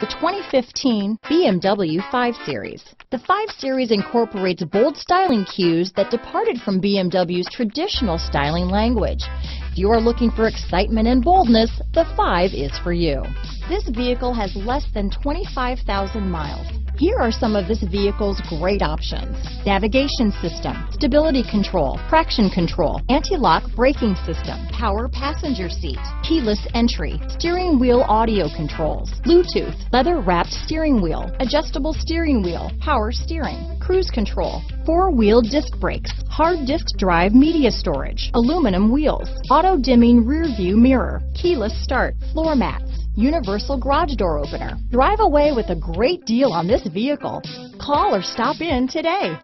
The 2015 BMW 5 Series. The 5 Series incorporates bold styling cues that departed from BMW's traditional styling language. If you are looking for excitement and boldness, the 5 is for you. This vehicle has less than 25,000 miles. Here are some of this vehicle's great options. Navigation system, stability control, traction control, anti-lock braking system, power passenger seat, keyless entry, steering wheel audio controls, Bluetooth, leather wrapped steering wheel, adjustable steering wheel, power steering, cruise control, four wheel disc brakes, hard disk drive media storage, aluminum wheels, auto dimming rear view mirror, keyless start, floor mats, universal garage door opener. Drive away with a great deal on this vehicle. Call or stop in today.